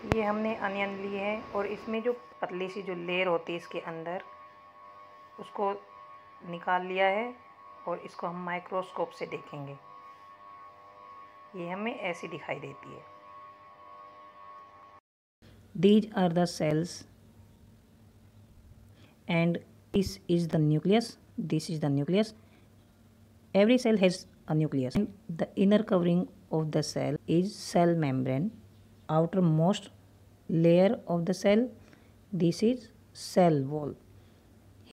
ये हमने अनियन ली है और इसमें जो पतली सी जो लेयर होती है इसके अंदर, उसको निकाल लिया है और इसको हम माइक्रोस्कोप से देखेंगे। ये हमें ऐसी दिखाई देती है। These are the cells and this is the nucleus this is the nucleus every cell has a nucleus the inner covering of the cell is cell membrane outermost layer of the cell. This is cell wall